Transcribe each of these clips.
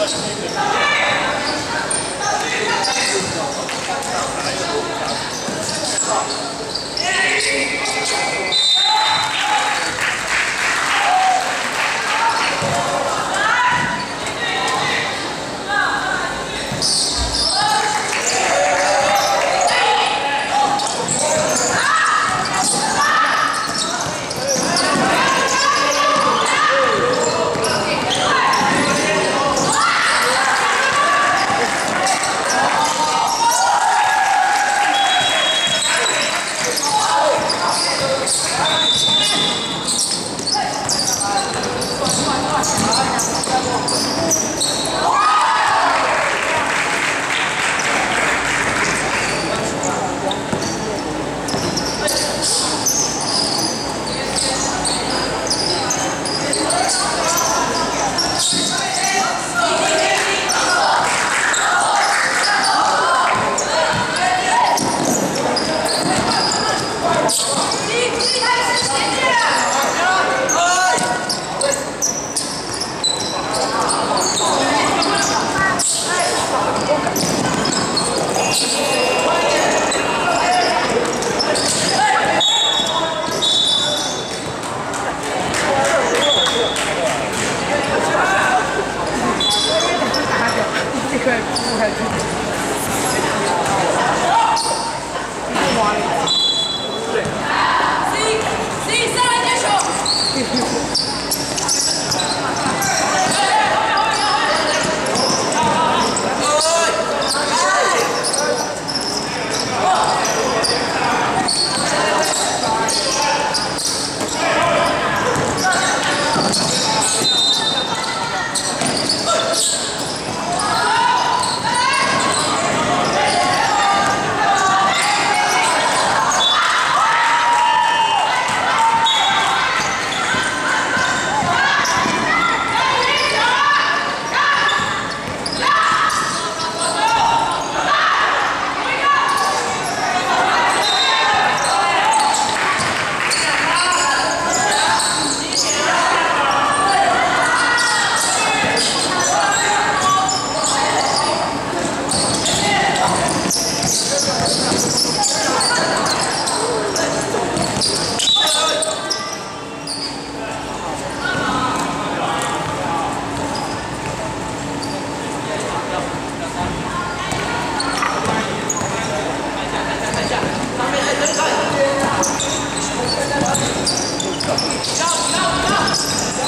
Thank you.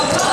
감사합니다.